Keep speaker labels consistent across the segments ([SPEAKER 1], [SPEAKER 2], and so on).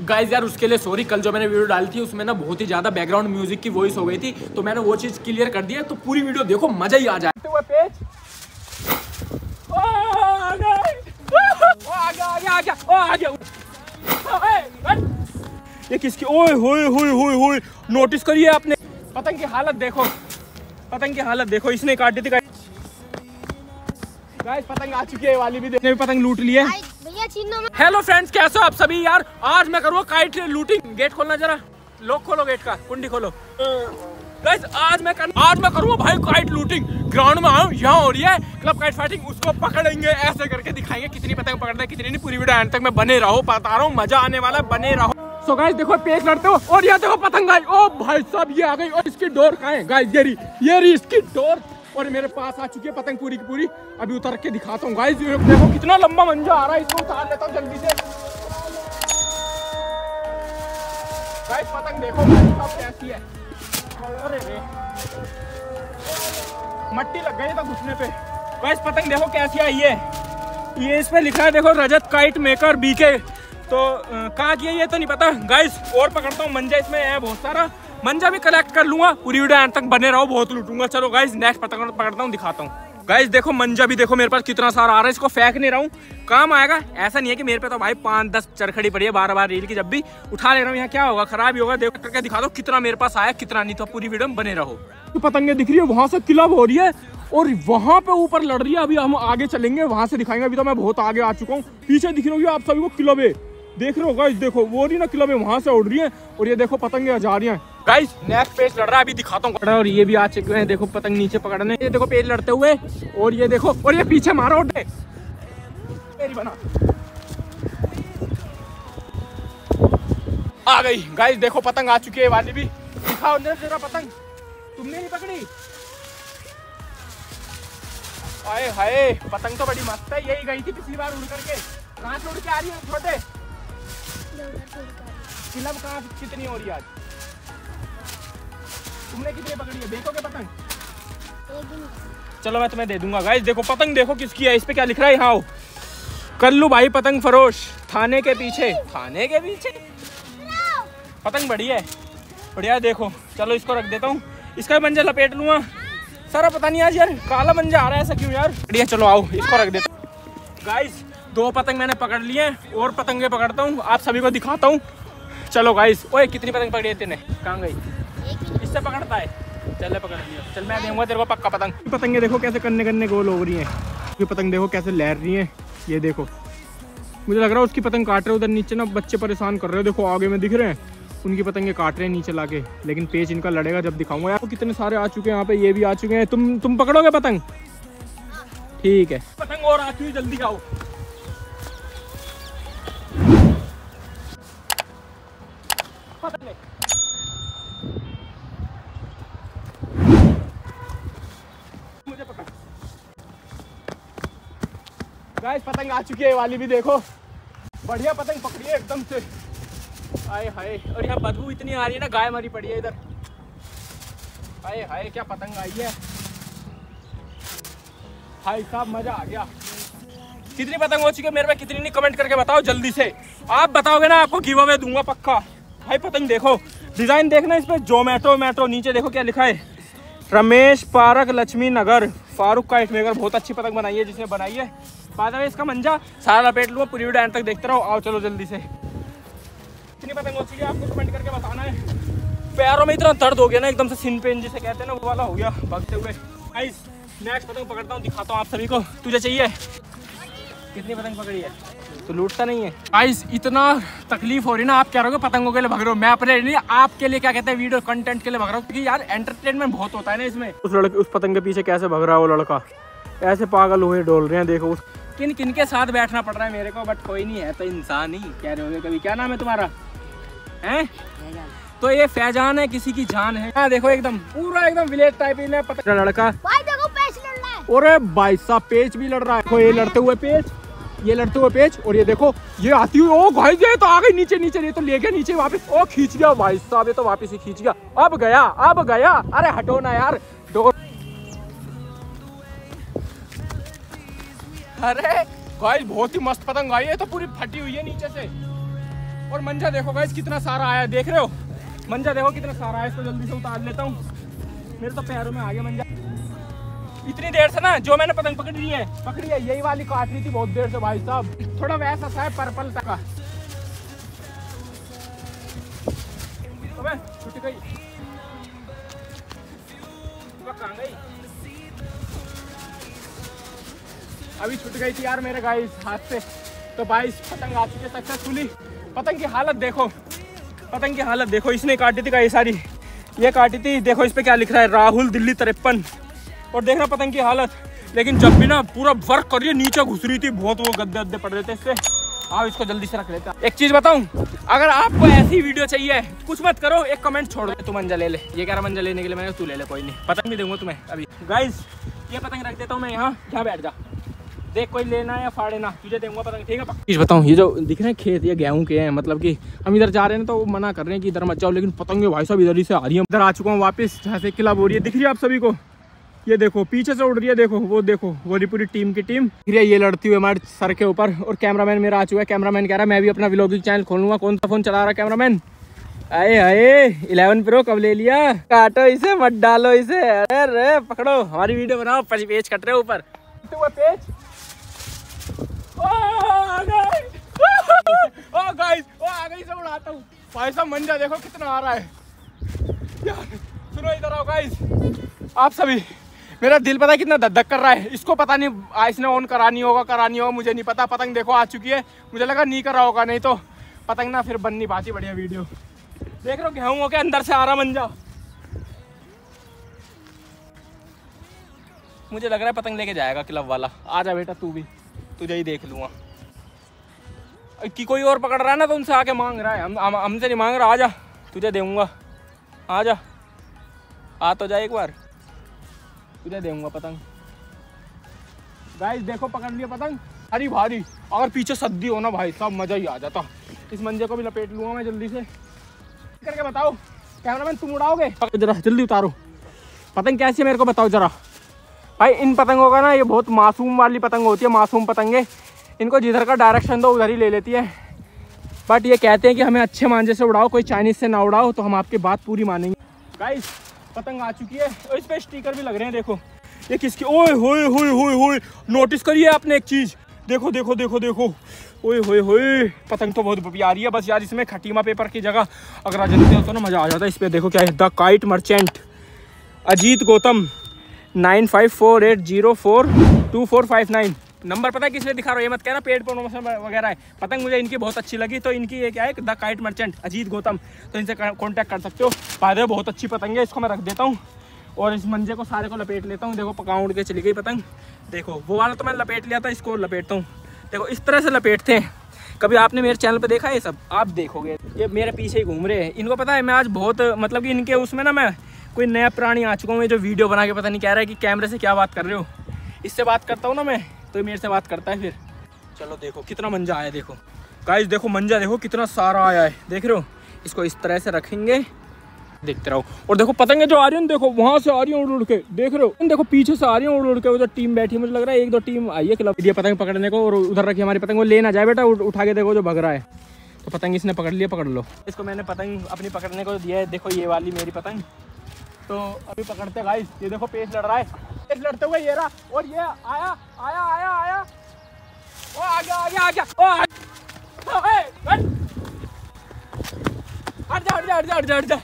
[SPEAKER 1] Guys यार उसके लिए सॉरी कल जो मैंने वीडियो डाली थी उसमें ना बहुत ही ज़्यादा बैकग्राउंड म्यूज़िक की वॉइस हो गई थी तो मैंने वो चीज़ क्लियर कर दिया तो पूरी वीडियो देखो मज़ा ही आ जाए। हुए पेज ओ, आ गया, ओ, आ गया, आ गया, आ गया, ओ, आ गया। ओ, ए, हट। ये किसकी ओए होए होए होए होए नोटिस करिए आपने। पतंग की हालत देखो पतंग की हालत देखो इसने काट दी थी गाइस पतंग आ चुकी है वाली भी देखने भी पतंग लूट
[SPEAKER 2] मत
[SPEAKER 1] हेलो फ्रेंड्स कैसे हो आप सभी? यार आज मैं करूँगा काइट लूटिंग गेट खोलना जरा। लोग खोलो गेट का। कुंडी खोलो। गाइस आज मैं कर, आज मैं करूँगा भाई काइट लूटिंग ग्राउंड में आऊँ यहाँ हो रही है। क्लब काइट फाइटिंग उसको पकड़ेंगे ऐसे करके दिखाएँगे। कितनी पतंग पकड़ते हैं कितनी नहीं पूरी वीडियो एंड तक मैं बने रहो बता रहा हूँ मज़ा आने वाला बने रहो। सो गाइस देखो पेच लड़ते हो और यहाँ देखो पतंग आई। ओ भाई साहब ये आ गई और इसकी डोर कहाँ है? गाइस ये रही ये रही इसकी डोर और मेरे पास आ चुकी है पतंग पूरी की पूरी। अभी उतर के दिखाता हूँ। गाइस देखो कितना लंबा मंजा आ रहा है, इसको उतार लेता हूँ जल्दी से। गाइस पतंग देखो कैसी है? मट्टी लग गई था घुसने पे। गाइस पतंग देखो कैसी आई है। ये इस पे लिखा है, देखो, रजत काइट मेकर बीके तो कहाँ की है ये तो नहीं पता। गाइस और पकड़ता हूँ, मंजा इसमें है बहुत सारा। मंजा भी कलेक्ट कर लूँगा। पूरी वीडियो एंड तक बने रहो, बहुत लूटूँगा। चलो गाइस नेक्स्ट पतंग पकड़ता हूँ, दिखाता हूँ। गाइस देखो, मंजा भी देखो, मेरे पास कितना सारा आ रहा है। इसको फेंक नहीं रहा हूँ। काम आएगा। ऐसा नहीं है कि मेरे पे तो भाई पाँच, दस चरखड़ी पड़ी है बारह बार रील की, जब भी उठा ले रहा हूँ, यहाँ क्या होगा? खराब ही होगा। देखो, करके दिखा दो कितना मेरे पास आया, कितना नहीं। तो पूरी वीडियो बने रहो। पतंगे दिख रही है, वहाँ से क्लब हो रही है और वहाँ पे ऊपर लड़ रही है। अभी हम आगे चलेंगे, वहाँ से दिखाएँगे। अभी तो मैं बहुत आगे आ चुका हूँ। पीछे दिख रही होगी आप सभी को क्लब। देख रहे हो गाइस देखो, वो रही ना क्लब वहाँ से उड़ रही है। और ये देखो, पतंगे जा रही हैं। गाइस नेक्स्ट पेज लड़ रहा है अभी दिखाता हूँ। और ये भी आ चुके हैं देखो पतंग नीचे पकड़ने। ये देखो पेज लड़ते हुए। और ये देखो और ये पीछे मारो उठे। बना। आ गई। गाइस देखो पतंग आ चुकी है वाली भी। दिखाओ अंदर जरा पतंग। तुमने नहीं पकड़ी? हाय हाय पतंग तो बड़ी मस्त है यही गई थी पिछली बार उड़ करके। कहाँ से उड़ के आ रही है छोटे? क्लब कहाँ कितनी हो रही है आज? तुमने कितनी पकड़ी है? देखोगे पतंग? चलो मैं तुम्हें दे दूँगा। गाइस देखो, पतंग देखो किसकी है। इस पे क्या लिख रहा है? यहाँ। कल्लू भाई पतंग फरोश। थाने के पीछे। थाने के पीछे? पतंग बढ़िया है। बढ़िया देखो। चलो, इसको रख देता हूँ। इसका भी मंजा लपेट लूँगा। सारा पता नहीं आज यार, काला मंजा आ रहा है ऐसा क्यों यार? बढ़िया, चलो आओ, इसको रख देता हूँ। गाइस दो पतंग मैंने पकड़ लिए हैं, और पतंगे पकड़ता हूँ। आप सभी को दिखाता हूँ। चलो गाइस ओए, कितनी पतंग पकड़ी है तेने? कहाँ गई? इससे पकड़ता है? चल पकड़ लिया। चल मैं दूँगा तेरे को पक्का पतंग। पतंगे देखो कैसे करने करने गोल हो रही हैं। ये पतंग देखो कैसे लहर रही हैं। ये देखो। मुझे लग रहा है उसकी पतंग काट रहे उधर नीचे ना बच्चे परेशान कर रहे हो। देखो आगे में दिख रहे हैं। उनकी पतंगे काट रहे हैं नीचे लाके। लेकिन पेच इनका लड़ेगा जब दिखाऊँगा। यार कितने सारे आ चुके हैं यहाँ पे ये भी आ चुके हैं। तुम तुम पकड़ोगे पतंग? ठीक है। पतंग और आती हुई जल्दी आओ। पतंग। गाइस पतंग आ चुकी है वाली भी देखो। बढ़िया पतंग पकड़ी है एकदम से। हाय हाय, और यहाँ बदबू इतनी आ रही है ना, गाय मरी पड़ी है इधर। हाय हाय, क्या पतंग आई है? भाई साहब, मज़ा आ गया। कितनी पतंग हो चुकी है मेरे में कितनी नहीं कमेंट करके बताओ जल्दी से। आप बताओगे ना, आपको गिव अवे दूँगा पक्का। भाई पतंग देखो डिज़ाइन देखना इस पे। जोमेटो मेट्रो नीचे देखो क्या लिखा है। रमेश पारक लक्ष्मी नगर, फारूक का मेकर बहुत अच्छी पतंग बनाई है, जिसने बनाई है। बाद में इसका मंजा, सारा लपेट लूँगा, पूरी वीडियो एंड तक देखते रहो। आओ चलो जल्दी से। कितनी पतंग हो है? आपको कमेंट करके बताना है। पैरों में इतना दर्द हो गया ना, एकदम से सिन पेन जिसे कहते हैं ना, वो वाला हो गया। भागते हुए। गाइस नेक्स्ट पतंग पकड़ता हूँ, दिखाता हूँ आप सभी को। तुझे चाहिए? कितनी पतंग पकड़ी है? तो लूटता नहीं है। गाइस इतना तकलीफ़ हो रही ना, आप क्या रहोगे पतंगों के लिए भग रहे हो। मैं अपने लिए आपके लिए क्या कहते हैं वीडियो कंटेंट के लिए भग रहा हूँ। क्योंकि यार एंटरटेनमेंट बहुत होता है ना इसमें। उस लड़के, उस पतंग के पीछे कैसे भग रहा है वो लड़का? ऐसे पागल हुए डोल रहे हैं, देखो, उस किन किन के साथ बैठना पड़ रहा है मेरे को बट कोई नहीं है तो इंसान ही कह रहे होगे कभी। क्या नाम है तुम्हारा? हैं? तो ये फैजान है किसी की जान है। हाँ देखो एकदम पूरा एकदम विलेज टाइप ही पता लड़का?
[SPEAKER 2] भाई देखो पैसे लड़ रहा है।
[SPEAKER 1] और भाई साहब पेच भी लड़ रहा है। देखो ये लड़ते हुए पेच ये लड़ते हुए पेच और ये देखो ये आती हुई ओ भाई ये तो आ गई नीचे नीचे ये तो ले गया नीचे वापस। ओ खींच गया भाई साहब ये तो वापस ही खींच गया। अब गया अब गया। अरे हटो ना यार अरे गाइस बहुत ही मस्त पतंग आई है तो पूरी फटी हुई है नीचे से। और मंजा देखो गाइस कितना सारा आया, देख रहे हो? मंजा देखो, कितना सारा है इसको जल्दी से उतार लेता हूँ। मेरे तो पैरों में आ गया मंजा इतनी देर से ना, जो मैंने पतंग पकड़ी है पकड़ी है, यही वाली काट रही थी बहुत देर से, भाई साहब। थोड़ा वैसा सा है, पर्पल का। अबे, छूट गई। गई? अभी छूट गई थी यार मेरे गाइस हाथ से। तो भाई, पतंग आ चुके सक्सेसफुली पतंग की हालत देखो। पतंग की हालत देखो, इसने काटी थी ये सारी। ये काटी थी, देखो इस पर क्या लिख रहा है, राहुल दिल्ली तिरपन। और देखना पतंग की हालत। लेकिन जब भी ना पूरा वर्क करिए, नीचे घुस रही थी, बहुत वो गद्दे गद्दे पड़ रहे थे इससे। आओ इसको जल्दी से रख लेता एक चीज़ बताऊँ, अगर आपको ऐसी वीडियो चाहिए, कुछ मत करो, एक कमेंट छोड़ दो। तू मंजा ले ले। ये कह रहा, मंजा लेने के लिए मैंने, तू ले ले, कोई नहीं। पतंग नहीं दूँगा तुम्हें, अभी। गाइज़ ये पतंग रख देता हूँ मैं यहाँ। यहाँ बैठ जा। देख कोई लेना या फाड़े ना, तुझे दूँगा पतंग ठीक है चीज़ बताऊँ, ये जो दिख रहे हैं खेत, ये गेहूँ के हैं मतलब कि हम इधर जा रहे हैं तो मना कर रहे हैं कि इधर मत जाओ, लेकिन पतंगे भाई साहब इधर ही से आ रही है। इधर आ चुका हूँ वापस, जहाँ से किला बोरी है। दिख रही है आप सभी को? ये देखो, पीछे से उड़ रही है, देखो, वो देखो, वो पूरी टीम की टीम। फिर ये लड़ती हुई हमारे सर के ऊपर, और कैमरामैन मेरा आ चुका है। कैमरामैन कह रहा है, मैं भी अपना व्लॉगिंग चैनल खोलूँगा। कौन सा फ़ोन चला रहा है, कैमरामैन? अरे अरे इलेवन प्रो कब ले लिया? काटो इसे, मत डालो इसे। अरे अरे पकड़ो। हमारी वीडियो बनाओ पेज कट रहे ऊपर। पेज ओ गाइस ओ आ गई से उड़ाता हूँ भाई साहब, मंजा देखो कितना आ रहा है। यार, सुनो इधर आओ गाइस आप सभी, मेरा दिल पता है कितना धक कर रहा है। इसको पता नहीं आइस ने ऑन करानी होगा करानी होगा, मुझे नहीं पता। पतंग देखो, आ चुकी है। मुझे लगा नहीं करा होगा, नहीं तो पतंग ना फिर बन नहीं पाती बढ़िया वीडियो देख रहे हो, गेहूँ के अंदर से आ रहा मंजा। मुझे लग रहा है पतंग लेके जाएगा क्लब वाला। आ जा बेटा, तू भी। तुझे ही देख लूँगा। कि कोई और पकड़ रहा है ना तो उनसे आके मांग रहा है। हम हम, हमसे नहीं मांग रहा। आ जा, तुझे दूँगा आ जा। आ तो जा एक बार। तुझे दूँगा पतंग। गाइस देखो, पकड़ लिया पतंग। हरी भारी। अगर पीछे सद्दी हो ना भाई, सब मज़ा ही आ जाता। इस मंजे को भी लपेट लूँगा मैं जल्दी से। करके बताओ, कैमरामैन, तुम उड़ाओगे? जरा जल्दी उतारो। पतंग कैसी है मेरे को बताओ जरा। भाई, इन पतंगों का ना ये बहुत मासूम वाली पतंग होती है, मासूम पतंगे। इनको जिधर का डायरेक्शन दो, उधर ही ले लेती है। बट ये कहते हैं कि हमें अच्छे मांझे से उड़ाओ, कोई चाइनीज़ से ना उड़ाओ तो हम आपकी बात पूरी मानेंगे। गाइस पतंग आ चुकी है। और इस पर स्टिकर भी लग रहे हैं, देखो। ये किसकी ओए, होए होए होए होए। नोटिस करिए आपने एक चीज़। देखो देखो देखो देखो। ओए, होए होए। पतंग तो बहुत प्यारी है, बस यार इसमें खटीमा पेपर की जगह अगर आ जाते हो तो ना मज़ा आ जाता है इस पर देखो क्या है, the kite merchant. Ajit Gautam. Nine five four eight zero four two four five nine. Number पता है किस लिए दिखा रहा हूँ? ये मत कहना, पेड प्रमोशन वगैरह है। पतंग मुझे इनकी बहुत अच्छी लगी तो इनकी ये क्या है? The kite merchant Ajit Gautam. तो इनसे कॉन्टैक्ट कर सकते हो। फ़ायदे बहुत अच्छी पतंग है, इसको मैं रख देता हूँ। और इस मंजे को सारे को लपेट लेता हूँ। देखो पकाऊ उड़ के चली गई पतंग। देखो, वो वाला तो मैं लपेट लिया था, इसको लपेटता हूँ। देखो, इस तरह से लपेटते हैं। कभी आपने मेरे चैनल पे देखा है ये सब? आप देखोगे। ये मेरे पीछे ही घूम रहे हैं। इनको पता है, मैं आज बहुत मतलब कि इनके उसमें ना मैं कोई नया प्राणी आ चुका हूँ मैं जो वीडियो बना के पता नहीं कह रहा है कि कैमरे से क्या बात कर रहे हो। इससे बात करता हूँ ना मैं तो मेरे से बात करता है फिर। चलो देखो, कितना मंजा आया देखो। गाइस देखो मंजा, देखो कितना सारा आया है। देख रहे हो? इसको इस तरह से रखेंगे। देखते रहो। और देखो, पतंगे जो आ रही है देखो, वहाँ से आ रही है उड़ उड़ के। देख रहे हो? देखो, पीछे से आ रही है उड़ उड़ के उधर टीम बैठी मुझे लग रहा है, एक दो टीम आई है क्लब। ये पतंग पकड़ने को और उधर रखी हमारी पतंग। वो लेना जाए बेटा उठा के देखो जो भग रहा है। तो पतंग इसने पकड़ लिया, पकड़ लो। इसको मैंने पतंग अपनी पकड़ने को दिया है। देखो, ये वाली मेरी पतंग। तो अभी पकड़ते गाइस ये देखो पेश लड़ रहा है. पेश लड़ते हुए ये रहा. और ये आया आया आया आया. ओ, आ गया आ गया आ गया. ओ, आ हट. जा हट जा हट जा हट जा हट जा.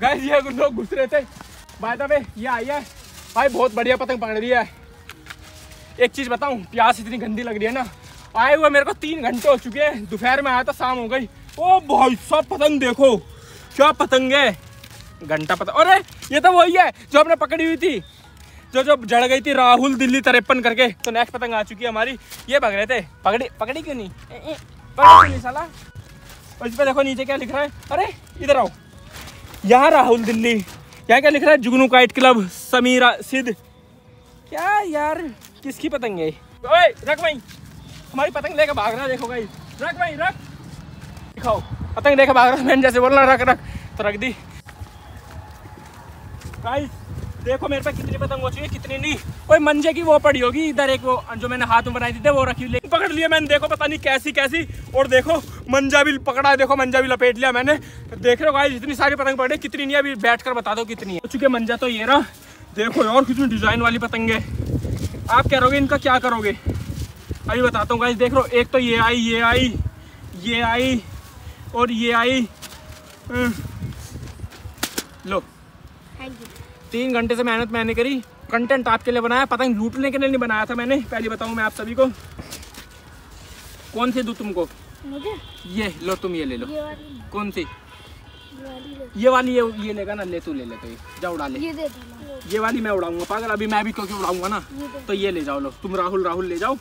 [SPEAKER 1] गाइस ये लोग घुस रहे थे. बाय द वे ये आई है. भाई, बहुत बढ़िया पतंग पकड़ रही है. एक चीज़ बताऊँ, प्यास इतनी गंदी लग रही है ना. आए हुए मेरे को तीन घंटे हो चुके हैं. दोपहर में आया था, शाम हो गई. ओ, भाई सब पतंग देखो. क्या पतंग है? घंटा पतंग अरे, ये तो वही है जो हमने पकड़ी हुई थी। जो जो जड़ गई थी राहुल दिल्ली तिरपन करके। तो नेक्स्ट पतंग आ चुकी है हमारी। ये भग रहे थे। पकड़ी पकड़ी क्यों नहीं? पकड़ी नहीं साला? और इस पर देखो नीचे क्या लिख रहा है। अरे, इधर आओ। यहाँ राहुल दिल्ली। यहाँ क्या लिख रहा है? जुगनू काइट क्लब, समीरा सिद्ध। क्या यार, किसकी पतंग है? ओए, रख भाई हमारी पतंग लेकर भाग रहा देखो भाई रख भाई रख। दिखाओ। पतंग लेकर भाग रहा मैंने जैसे बोलना रख रख। तो रख दी। गाइस देखो मेरे पे कितनी पतंग हो चुकी है, कितनी नहीं। कोई मंजे की वो पड़ी होगी, इधर एक वो, जो मैंने हाथ में बनाई थी, वो रखी हुई। पकड़ लिया मैंने, देखो पता नहीं कैसी कैसी। और देखो, मंजा भी पकड़ा है, देखो मंजा भी लपेट लिया मैंने। देख रहे हो गाइस इतनी सारी पतंग पकड़ी कितनी नहीं अभी बैठ कर बता दो कितनी है। चुके मंजा तो ये रहा। देखो यार, कितनी डिज़ाइन वाली पतंग है। आप कह रहोगे इनका क्या करोगे? अभी बताता हूँ गाइस देख लो एक तो ये आई ये आई ये आई, और ये आई। हम्म। लो। तीन घंटे से मेहनत मैंने करी कंटेंट आपके लिए बनाया पता नहीं लूटने के लिए नहीं बनाया था मैंने पहले बताऊँ मैं आप सभी को। कौन सी दूँ तुमको?
[SPEAKER 2] मुझे?
[SPEAKER 1] ये लो तुम ये ले लो।
[SPEAKER 2] ये
[SPEAKER 1] कौन सी?
[SPEAKER 2] ये वाली
[SPEAKER 1] ये ये लेगा ना ले तू ले ले तो ये जा उड़ा ले।
[SPEAKER 2] ये
[SPEAKER 1] ये वाली मैं उड़ाऊँगा पागल अभी मैं भी क्योंकि उड़ाऊँगा ना तो ये ले जाओ लो तुम राहुल राहुल ले जाओ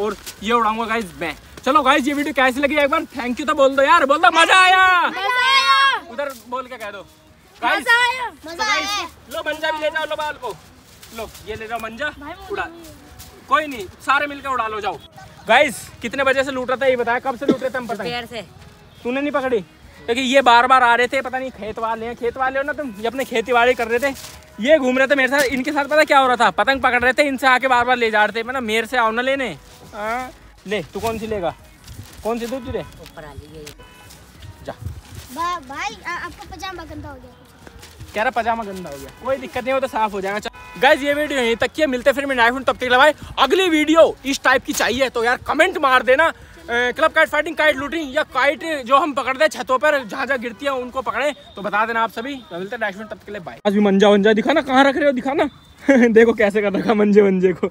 [SPEAKER 1] और ये उड़ाऊँगा गाइज़ मैं। चलो गाइज़ ये वीडियो कैसी लगी एक बार? थैंक यू तो बोल दो यार बोल दो मज़ा आया।
[SPEAKER 2] आया।
[SPEAKER 1] उधर बोल के कह दो।
[SPEAKER 2] मज़ा आया। मज़ा आया।
[SPEAKER 1] लो मंजा भी ले जाओ लो बाल को। लो ये ले जाओ मंजा उड़ा। कोई नहीं सारे मिलकर उड़ा लो जाओ। गाइस कितने बजे से लूट रहा था ये बताया? कब से लूट रहे थे हम पतंग
[SPEAKER 3] पेड़ से।
[SPEAKER 1] तूने नहीं पकड़ी? क्योंकि ये बार बार आ रहे थे पता नहीं खेत वाले हैं खेत वाले हो ना तुम ये अपने खेती बाड़ी कर रहे थे। ये घूम रहे थे मेरे साथ इनके साथ पता क्या हो रहा था? पतंग पकड़ रहे थे इनसे आके बार बार ले जा रहे थे। मैं मेरे से आओ ना लेने। हाँ, ले तू कौन सी लेगा? कौन सी दूध तुझे
[SPEAKER 3] ऊपर आ
[SPEAKER 2] भाई पजामा गंदा हो गया।
[SPEAKER 1] कह रहा पजामा गंदा हो गया। कोई दिक्कत नहीं हो तो साफ़ हो जाएगा। गाइज़ ये वीडियो यहीं तक की है। मिलते फिर मैं नाइफ तब तक लगाए। अगली वीडियो इस टाइप की चाहिए तो यार कमेंट मार देना। Club kite fighting kite looting या काइट जो हम पकड़ते हैं छतों पर, जहाँ जहाँ गिरती है, उनको पकड़े। तो बता देना आप सभी। तो मिलते हैं नेक्स्ट तब के लिए बाय आज भी मंजा वंजा दिखाना। कहाँ रख रहे हो? दिखाना। देखो कैसे कर रखा मंजे वंजे को।